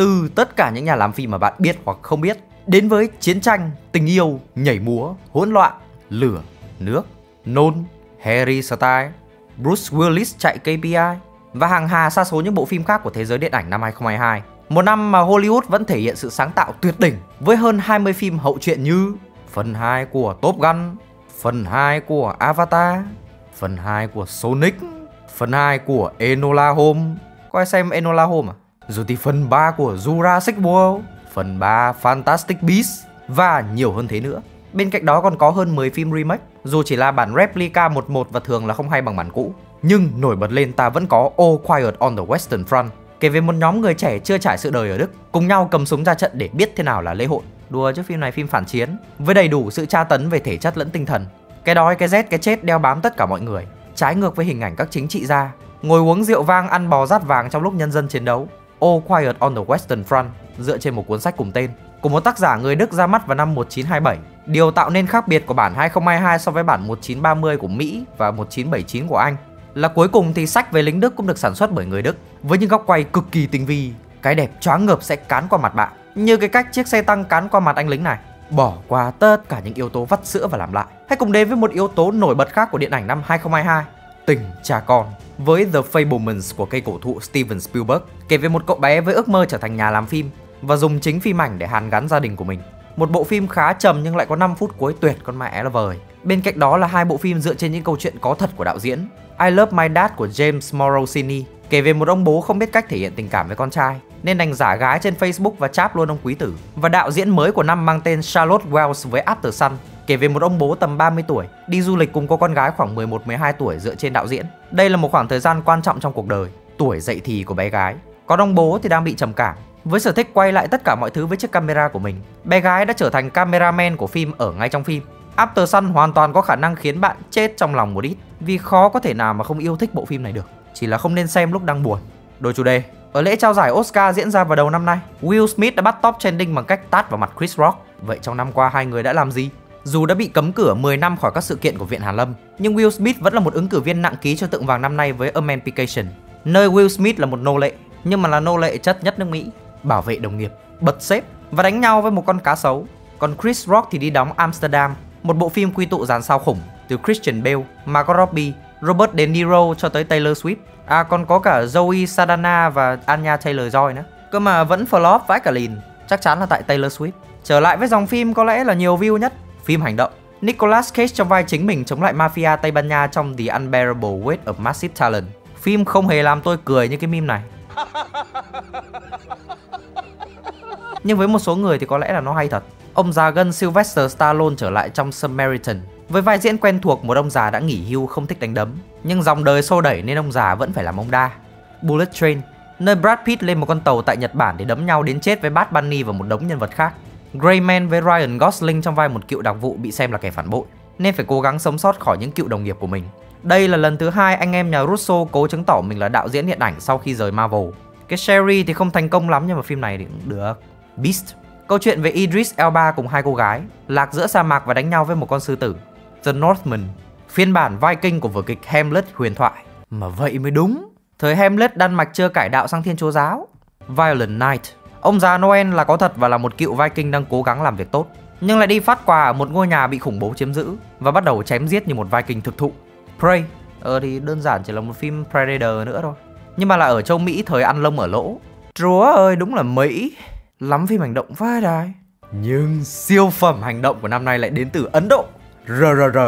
từ tất cả những nhà làm phim mà bạn biết hoặc không biết, đến với chiến tranh, tình yêu, nhảy múa, hỗn loạn, lửa, nước, nôn, Harry Styles, Bruce Willis chạy KPI và hàng hà xa số những bộ phim khác của thế giới điện ảnh năm 2022. Một năm mà Hollywood vẫn thể hiện sự sáng tạo tuyệt đỉnh với hơn 20 phim hậu truyện như phần 2 của Top Gun, phần 2 của Avatar, phần 2 của Sonic, phần 2 của Enola Holmes. Có ai xem Enola Holmes à? Rồi thì phần 3 của Jurassic World, phần 3 Fantastic Beasts và nhiều hơn thế nữa. Bên cạnh đó còn có hơn 10 phim remake, dù chỉ là bản replica 11 và thường là không hay bằng bản cũ. Nhưng nổi bật lên ta vẫn có All Quiet on the Western Front, kể về một nhóm người trẻ chưa trải sự đời ở Đức, cùng nhau cầm súng ra trận để biết thế nào là lễ hội. Đùa chứ phim này phim phản chiến, với đầy đủ sự tra tấn về thể chất lẫn tinh thần. Cái đói, cái rét, cái chết đeo bám tất cả mọi người, trái ngược với hình ảnh các chính trị gia, ngồi uống rượu vang ăn bò rát vàng trong lúc nhân dân chiến đấu. All Quiet on the Western Front dựa trên một cuốn sách cùng tên của một tác giả người Đức ra mắt vào năm 1927. Điều tạo nên khác biệt của bản 2022 so với bản 1930 của Mỹ và 1979 của Anh là cuối cùng thì sách về lính Đức cũng được sản xuất bởi người Đức với những góc quay cực kỳ tinh vi. Cái đẹp choáng ngợp sẽ cán qua mặt bạn, như cái cách chiếc xe tăng cán qua mặt anh lính này. Bỏ qua tất cả những yếu tố vắt sữa và làm lại. Hãy cùng đến với một yếu tố nổi bật khác của điện ảnh năm 2022, tình cha con với The Fablemans của cây cổ thụ Steven Spielberg, kể về một cậu bé với ước mơ trở thành nhà làm phim và dùng chính phim ảnh để hàn gắn gia đình của mình. Một bộ phim khá trầm nhưng lại có 5 phút cuối tuyệt, con mẹ là vời. Bên cạnh đó là hai bộ phim dựa trên những câu chuyện có thật của đạo diễn. I Love My Dad của James Morosini kể về một ông bố không biết cách thể hiện tình cảm với con trai, nên đành giả gái trên Facebook và cháp luôn ông quý tử. Và đạo diễn mới của năm mang tên Charlotte Wells với After Sun kể về một ông bố tầm 30 tuổi đi du lịch cùng cô con gái khoảng 11-12 tuổi dựa trên đạo diễn. Đây là một khoảng thời gian quan trọng trong cuộc đời, tuổi dậy thì của bé gái. Còn ông bố thì đang bị trầm cảm. Với sở thích quay lại tất cả mọi thứ với chiếc camera của mình, bé gái đã trở thành cameraman của phim ở ngay trong phim. After Sun hoàn toàn có khả năng khiến bạn chết trong lòng một ít vì khó có thể nào mà không yêu thích bộ phim này được. Chỉ là không nên xem lúc đang buồn. Đổi chủ đề, ở lễ trao giải Oscar diễn ra vào đầu năm nay, Will Smith đã bắt top trending bằng cách tát vào mặt Chris Rock. Vậy trong năm qua hai người đã làm gì? Dù đã bị cấm cửa 10 năm khỏi các sự kiện của Viện Hàn Lâm, nhưng Will Smith vẫn là một ứng cử viên nặng ký cho tượng vàng năm nay với Emancipation, nơi Will Smith là một nô lệ, nhưng mà là nô lệ chất nhất nước Mỹ, bảo vệ đồng nghiệp, bật xếp và đánh nhau với một con cá sấu. Còn Chris Rock thì đi đóng Amsterdam, một bộ phim quy tụ dàn sao khủng từ Christian Bale, Margot Robbie, Robert De Niro cho tới Taylor Swift. À còn có cả Zoe Sadana và Anya Taylor-Joy nữa. Cơ mà vẫn flop vãi cả lìn, chắc chắn là tại Taylor Swift. Trở lại với dòng phim có lẽ là nhiều view nhất, phim hành động. Nicolas Cage trong vai chính mình chống lại mafia Tây Ban Nha trong The Unbearable Weight of Massive Talent. Phim không hề làm tôi cười như cái meme này. Nhưng với một số người thì có lẽ là nó hay thật. Ông già gân Sylvester Stallone trở lại trong Samaritan với vai diễn quen thuộc một ông già đã nghỉ hưu không thích đánh đấm, nhưng dòng đời xô đẩy nên ông già vẫn phải làm ông đa. Bullet Train, nơi Brad Pitt lên một con tàu tại Nhật Bản để đấm nhau đến chết với Bad Bunny và một đống nhân vật khác. Greyman với Ryan Gosling trong vai một cựu đặc vụ bị xem là kẻ phản bội, nên phải cố gắng sống sót khỏi những cựu đồng nghiệp của mình. Đây là lần thứ hai anh em nhà Russo cố chứng tỏ mình là đạo diễn điện ảnh sau khi rời Marvel. Cái Sherry thì không thành công lắm nhưng mà phim này thì cũng được. Beast, câu chuyện về Idris Elba cùng hai cô gái lạc giữa sa mạc và đánh nhau với một con sư tử. The Northman, phiên bản Viking của vở kịch Hamlet huyền thoại. Mà vậy mới đúng. Thời Hamlet Đan Mạch chưa cải đạo sang Thiên Chúa giáo. Violent Night, Ông già Noel là có thật và là một cựu Viking đang cố gắng làm việc tốt, nhưng lại đi phát quà ở một ngôi nhà bị khủng bố chiếm giữ và bắt đầu chém giết như một Viking thực thụ. Prey, ờ thì đơn giản chỉ là một phim Predator nữa thôi. Nhưng mà là ở châu Mỹ thời ăn lông ở lỗ. Chúa ơi, đúng là Mỹ. Lắm phim hành động vai đài. Nhưng siêu phẩm hành động của năm nay lại đến từ Ấn Độ. RRR.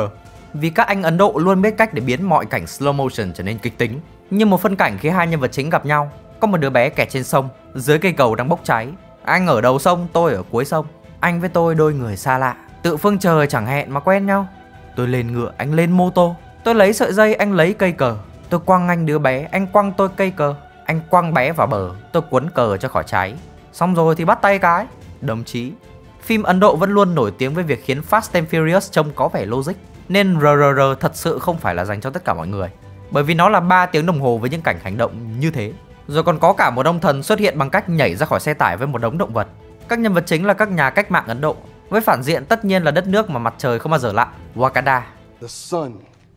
Vì các anh Ấn Độ luôn biết cách để biến mọi cảnh slow motion trở nên kịch tính. Như một phân cảnh khi hai nhân vật chính gặp nhau, có một đứa bé kẹt trên sông, dưới cây cầu đang bốc cháy. Anh ở đầu sông, tôi ở cuối sông. Anh với tôi đôi người xa lạ, tự phương trời chẳng hẹn mà quen nhau. Tôi lên ngựa, anh lên mô tô. Tôi lấy sợi dây, anh lấy cây cờ. Tôi quăng anh đứa bé, anh quăng tôi cây cờ. Anh quăng bé vào bờ, tôi cuốn cờ cho khỏi cháy. Xong rồi thì bắt tay cái. Đồng chí, phim Ấn Độ vẫn luôn nổi tiếng với việc khiến Fast and Furious trông có vẻ logic. Nên RRR thật sự không phải là dành cho tất cả mọi người. Bởi vì nó là 3 tiếng đồng hồ với những cảnh hành động như thế. Rồi còn có cả một ông thần xuất hiện bằng cách nhảy ra khỏi xe tải với một đống động vật. Các nhân vật chính là các nhà cách mạng Ấn Độ. Với phản diện tất nhiên là đất nước mà mặt trời không bao giờ lặn, Wakanda. The sun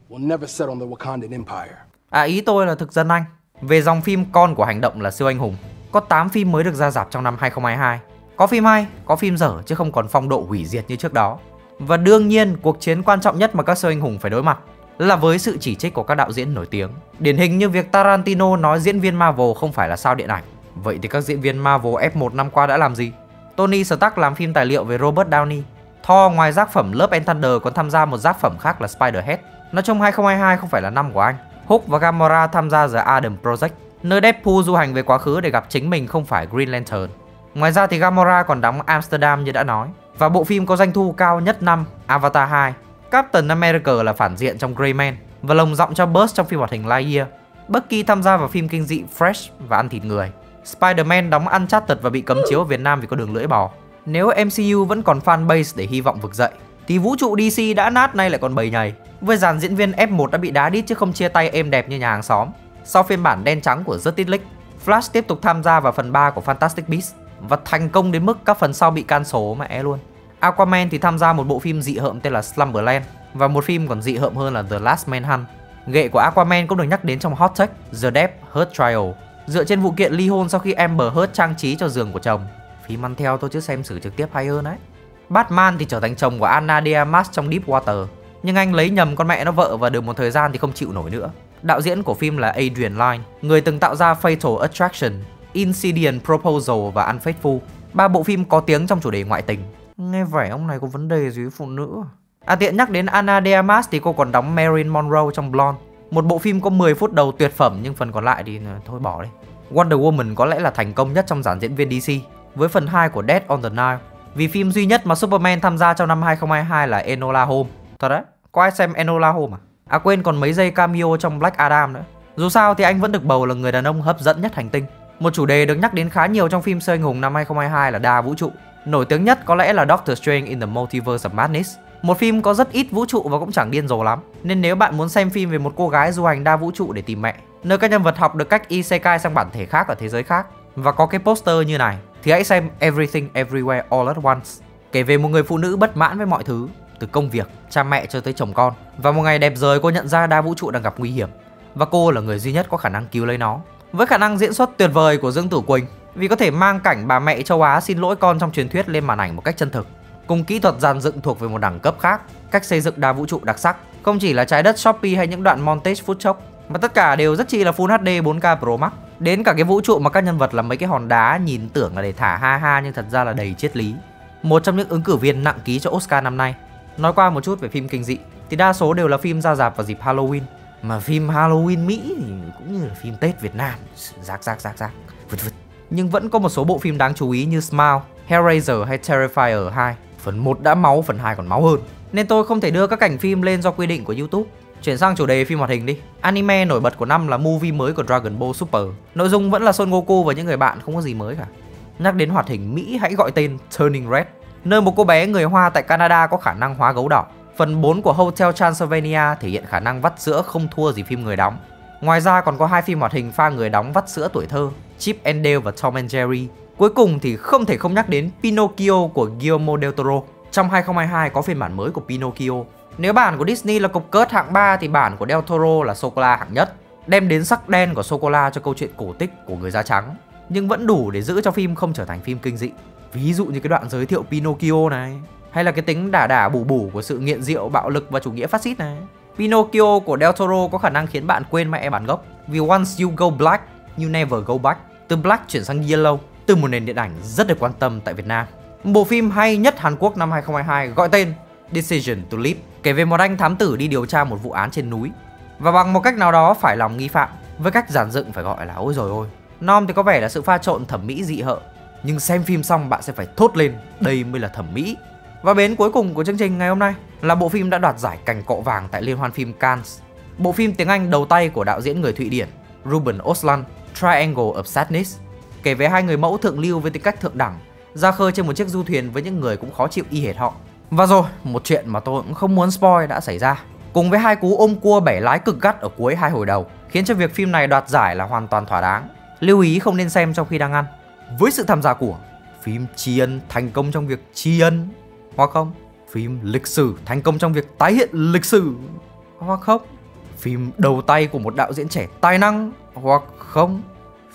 will never set on the Wakandan Empire. À ý tôi là thực dân Anh. Về dòng phim con của hành động là siêu anh hùng. có 8 phim mới được ra rạp trong năm 2022. Có phim hay, có phim dở chứ không còn phong độ hủy diệt như trước đó. Và đương nhiên, cuộc chiến quan trọng nhất mà các siêu anh hùng phải đối mặt là với sự chỉ trích của các đạo diễn nổi tiếng. Điển hình như việc Tarantino nói diễn viên Marvel không phải là sao điện ảnh. Vậy thì các diễn viên Marvel F1 năm qua đã làm gì? Tony Stark làm phim tài liệu về Robert Downey. Thor ngoài tác phẩm Love and Thunder còn tham gia một tác phẩm khác là Spider-Head. Nói chung 2022 không phải là năm của anh. Hulk và Gamora tham gia The Adam Project, nơi Deadpool du hành về quá khứ để gặp chính mình không phải Green Lantern. Ngoài ra thì Gamora còn đóng Amsterdam như đã nói. Và bộ phim có doanh thu cao nhất năm Avatar 2. Captain America là phản diện trong Grey Man và lồng giọng cho Buzz trong phim hoạt hình Lightyear. Bucky tham gia vào phim kinh dị Fresh và ăn thịt người. Spider-Man đóng ăn chát tật và bị cấm chiếu ở Việt Nam vì có đường lưỡi bò. Nếu MCU vẫn còn fan base để hy vọng vực dậy, thì vũ trụ DC đã nát nay lại còn bầy nhầy. Với dàn diễn viên F1 đã bị đá đít chứ không chia tay êm đẹp như nhà hàng xóm. Sau phiên bản đen trắng của Justice League, Flash tiếp tục tham gia vào phần 3 của Fantastic Beasts và thành công đến mức các phần sau bị can số mẹ luôn. Aquaman thì tham gia một bộ phim dị hợm tên là Slumberland và một phim còn dị hợm hơn là The Last Man Hunt. Ghệ của Aquaman cũng được nhắc đến trong Hot Take The Depp Heard Trial dựa trên vụ kiện ly hôn sau khi Amber Heard trang trí cho giường của chồng. Phim ăn theo tôi chứ xem xử trực tiếp hay hơn đấy. Batman thì trở thành chồng của Anna de Armas trong Deepwater, nhưng anh lấy nhầm con mẹ nó vợ và được một thời gian thì không chịu nổi nữa. Đạo diễn của phim là Adrian Lyne, người từng tạo ra Fatal Attraction, Insidious Proposal và Unfaithful, ba bộ phim có tiếng trong chủ đề ngoại tình. Nghe vẻ ông này có vấn đề gì với phụ nữ à? à? tiện nhắc đến Anna de Armas thì cô còn đóng Marilyn Monroe trong Blonde, một bộ phim có 10 phút đầu tuyệt phẩm nhưng phần còn lại thì ờ, thôi bỏ đi. Wonder Woman có lẽ là thành công nhất trong dàn diễn viên DC với phần 2 của Dead on the Nile. Vì phim duy nhất mà Superman tham gia trong năm 2022 là Enola Holmes. Thật đấy, có ai xem Enola Holmes à? À quên còn mấy giây cameo trong Black Adam nữa. Dù sao thì anh vẫn được bầu là người đàn ông hấp dẫn nhất hành tinh. Một chủ đề được nhắc đến khá nhiều trong phim siêu anh hùng năm 2022 là đa vũ trụ. Nổi tiếng nhất có lẽ là Doctor Strange in the Multiverse of Madness. Một phim có rất ít vũ trụ và cũng chẳng điên rồ lắm. Nên nếu bạn muốn xem phim về một cô gái du hành đa vũ trụ để tìm mẹ, nơi các nhân vật học được cách isekai sang bản thể khác ở thế giới khác và có cái poster như này thì hãy xem Everything Everywhere All at Once kể về một người phụ nữ bất mãn với mọi thứ từ công việc, cha mẹ cho tới chồng con và một ngày đẹp rời cô nhận ra đa vũ trụ đang gặp nguy hiểm và cô là người duy nhất có khả năng cứu lấy nó với khả năng diễn xuất tuyệt vời của Dương Tử Quỳnh vì có thể mang cảnh bà mẹ châu Á xin lỗi con trong truyền thuyết lên màn ảnh một cách chân thực. Cùng kỹ thuật dàn dựng thuộc về một đẳng cấp khác, cách xây dựng đa vũ trụ đặc sắc. Không chỉ là trái đất Shopee hay những đoạn montage phút chốc mà tất cả đều rất chi là Full HD 4K Pro Max. Đến cả cái vũ trụ mà các nhân vật là mấy cái hòn đá nhìn tưởng là để thả ha ha nhưng thật ra là đầy triết lý. Một trong những ứng cử viên nặng ký cho Oscar năm nay. Nói qua một chút về phim kinh dị, Thì đa số đều là phim ra dạp vào dịp Halloween. Mà phim Halloween Mỹ thì cũng như là phim Tết Việt Nam. Rác rác rác rác. Vứt vứt. Nhưng vẫn có một số bộ phim đáng chú ý như Smile, Hellraiser hay Terrifier 2 Phần 1 đã máu, phần 2 còn máu hơn Nên tôi không thể đưa các cảnh phim lên do quy định của Youtube Chuyển sang chủ đề phim hoạt hình đi. Anime nổi bật của năm là movie mới của Dragon Ball Super. Nội dung vẫn là Son Goku và những người bạn không có gì mới cả. Nhắc đến hoạt hình Mỹ hãy gọi tên Turning Red, nơi một cô bé người Hoa tại Canada có khả năng hóa gấu đỏ. Phần 4 của Hotel Transylvania thể hiện khả năng vắt sữa không thua gì phim người đóng. Ngoài ra còn có hai phim hoạt hình pha người đóng vắt sữa tuổi thơ, Chip and Dale và Tom and Jerry. Cuối cùng thì không thể không nhắc đến Pinocchio của Guillermo del Toro. Trong 2022 có phiên bản mới của Pinocchio nếu bản của Disney là cục cớt hạng 3 thì bản của Del Toro là sô-cô-la hạng nhất, đem đến sắc đen của sô-cô-la cho câu chuyện cổ tích của người da trắng, nhưng vẫn đủ để giữ cho phim không trở thành phim kinh dị. Ví dụ như cái đoạn giới thiệu Pinocchio này, hay là cái tính đả đả bù bù của sự nghiện rượu, bạo lực và chủ nghĩa phát xít này. Pinocchio của Del Toro có khả năng khiến bạn quên mẹ bản gốc, vì once you go black, you never go back. Từ black chuyển sang yellow, từ một nền điện ảnh rất được quan tâm tại Việt Nam. Bộ phim hay nhất Hàn Quốc năm 2022 gọi tên Decision to Live kể về một anh thám tử đi điều tra một vụ án trên núi và bằng một cách nào đó phải lòng nghi phạm với cách giản dựng phải gọi là ôi rồi ôi nom thì có vẻ là sự pha trộn thẩm mỹ dị hợm nhưng xem phim xong bạn sẽ phải thốt lên đây mới là thẩm mỹ và bến cuối cùng của chương trình ngày hôm nay là bộ phim đã đoạt giải cành cọ vàng tại liên hoan phim Cannes bộ phim tiếng Anh đầu tay của đạo diễn người Thụy Điển Ruben Osland Triangle of Sadness kể về hai người mẫu thượng lưu với tính cách thượng đẳng ra khơi trên một chiếc du thuyền với những người cũng khó chịu y hệt họ và rồi, một chuyện mà tôi cũng không muốn spoil đã xảy ra. Cùng với hai cú ôm cua bẻ lái cực gắt ở cuối hai hồi đầu, khiến cho việc phim này đoạt giải là hoàn toàn thỏa đáng. Lưu ý không nên xem trong khi đang ăn. Với sự tham gia của phim tri ân thành công trong việc tri ân hoặc không, phim lịch sử thành công trong việc tái hiện lịch sử. Hoặc không, phim đầu tay của một đạo diễn trẻ tài năng. Hoặc không,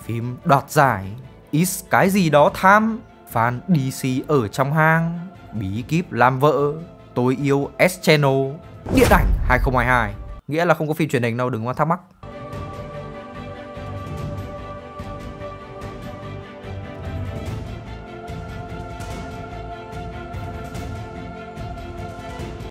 phim đoạt giải. Is cái gì đó tham Fan DC ở trong hang Bí kíp làm vợ. Tôi yêu S-Channel Điện ảnh 2022 Nghĩa là không có phim truyền hình đâu đừng có thắc mắc.